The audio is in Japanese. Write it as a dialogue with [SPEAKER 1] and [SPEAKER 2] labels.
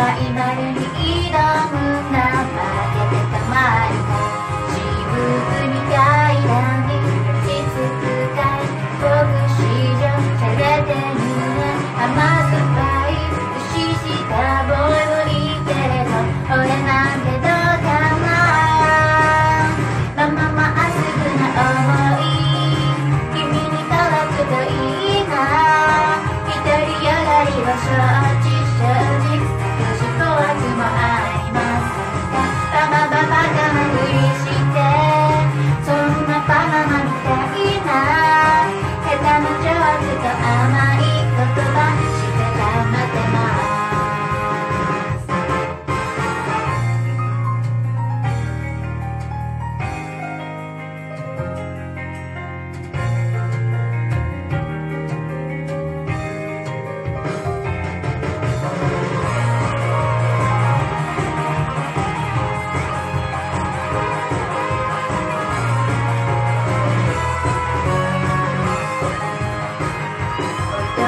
[SPEAKER 1] サバイバルに挑む